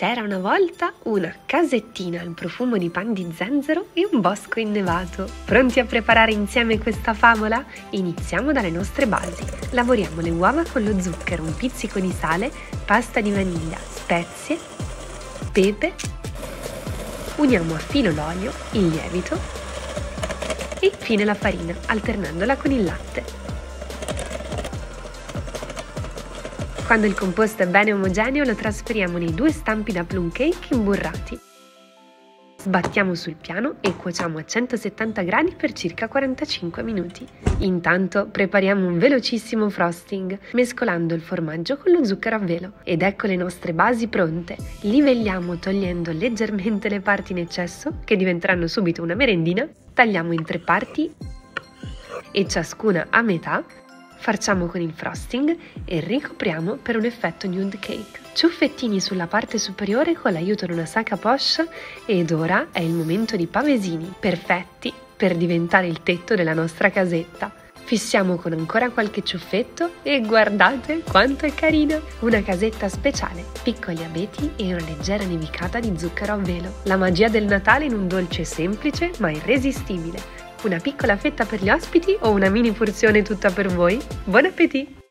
C'era una volta una casettina al profumo di pan di zenzero e un bosco innevato. Pronti a preparare insieme questa favola? Iniziamo dalle nostre basi. Lavoriamo le uova con lo zucchero, un pizzico di sale, pasta di vaniglia, spezie, pepe. Uniamo a filo l'olio, il lievito e infine la farina, alternandola con il latte. Quando il composto è bene omogeneo lo trasferiamo nei due stampi da plum cake imburrati. Sbattiamo sul piano e cuociamo a 170 gradi per circa 45 minuti. Intanto prepariamo un velocissimo frosting, mescolando il formaggio con lo zucchero a velo. Ed ecco le nostre basi pronte. Livelliamo togliendo leggermente le parti in eccesso, che diventeranno subito una merendina. Tagliamo in tre parti e ciascuna a metà Farciamo con il frosting e ricopriamo per un effetto nude cake. Ciuffettini sulla parte superiore con l'aiuto di una sacca poche ed ora è il momento di pavesini, perfetti per diventare il tetto della nostra casetta. Fissiamo con ancora qualche ciuffetto e guardate quanto è carina! Una casetta speciale, piccoli abeti e una leggera nevicata di zucchero a velo. La magia del Natale in un dolce semplice ma irresistibile. Una piccola fetta per gli ospiti o una mini porzione tutta per voi? Buon appetito!